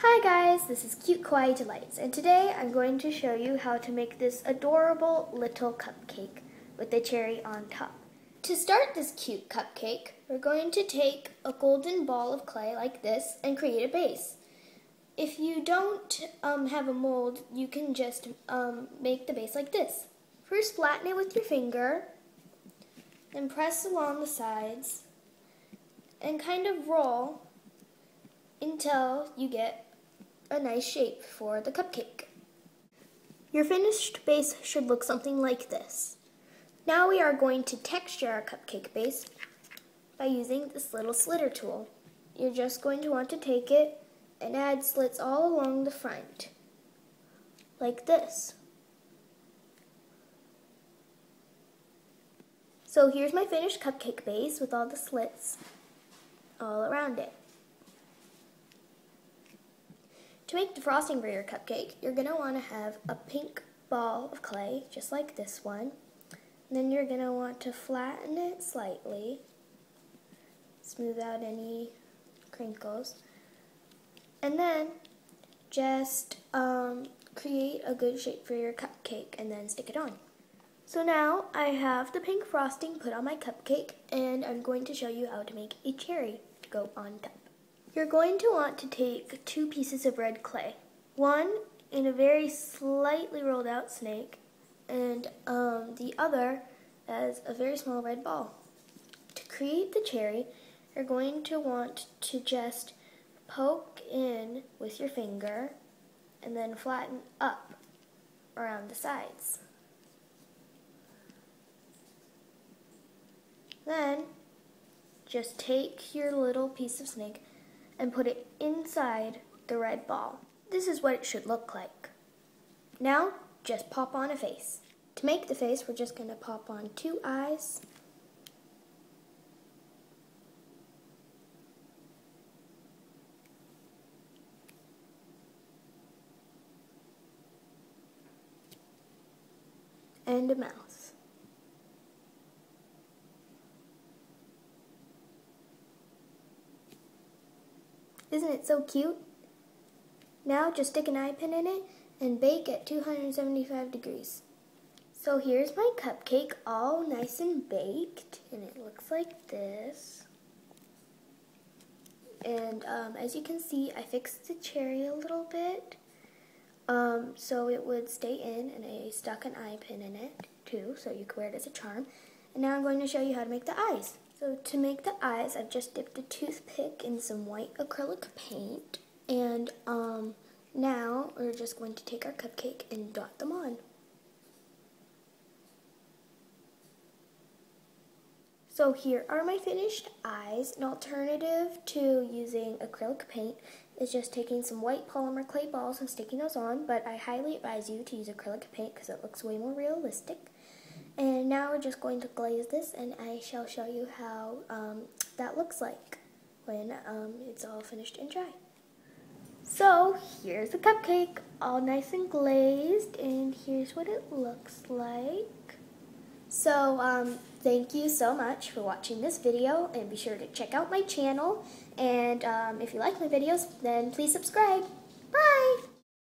Hi guys, this is Cute Kawaii Delights, and today I'm going to show you how to make this adorable little cupcake with a cherry on top. To start this cute cupcake, we're going to take a golden ball of clay like this and create a base. If you don't um, have a mold, you can just um, make the base like this. First flatten it with your finger, then press along the sides, and kind of roll until you get a nice shape for the cupcake. Your finished base should look something like this. Now we are going to texture our cupcake base by using this little slitter tool. You're just going to want to take it and add slits all along the front, like this. So here's my finished cupcake base with all the slits all around it. To make the frosting for your cupcake, you're going to want to have a pink ball of clay, just like this one. And then you're going to want to flatten it slightly, smooth out any crinkles. And then just um, create a good shape for your cupcake and then stick it on. So now I have the pink frosting put on my cupcake and I'm going to show you how to make a cherry to go on top. You're going to want to take two pieces of red clay, one in a very slightly rolled out snake, and um, the other as a very small red ball. To create the cherry, you're going to want to just poke in with your finger and then flatten up around the sides. Then, just take your little piece of snake and put it inside the red ball. This is what it should look like. Now, just pop on a face. To make the face, we're just going to pop on two eyes. And a mouth. Isn't it so cute? Now just stick an eye pin in it and bake at 275 degrees. So here's my cupcake all nice and baked and it looks like this. And um, as you can see I fixed the cherry a little bit um, so it would stay in and I stuck an eye pin in it too so you could wear it as a charm. And now I'm going to show you how to make the eyes. So to make the eyes, I've just dipped a toothpick in some white acrylic paint. And um, now we're just going to take our cupcake and dot them on. So here are my finished eyes. An alternative to using acrylic paint is just taking some white polymer clay balls and sticking those on, but I highly advise you to use acrylic paint because it looks way more realistic. And now we're just going to glaze this and I shall show you how um, that looks like when um, it's all finished and dry. So here's the cupcake, all nice and glazed, and here's what it looks like. So um, thank you so much for watching this video, and be sure to check out my channel, and um, if you like my videos, then please subscribe. Bye!